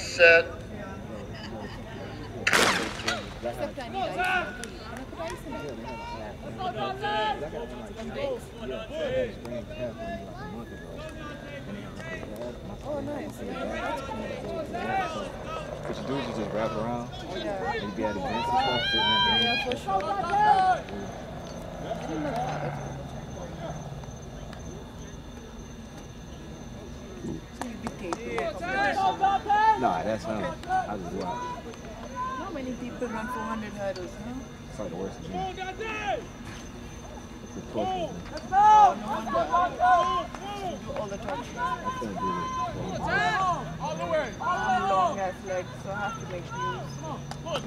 set. Oh, nice. What you do is you just wrap around Yeah. and you be at events and stuff, sitting there. Yeah, for sure. I didn't know that. So you dictate the competition. Nah, that's him. I just do it. How many people run 400 hurdles, no? It's like the worst of me. It's the closest. Oh, no wonder. You do all the touching. I couldn't do it. I'm long ass legs, so I have to make use. Come on,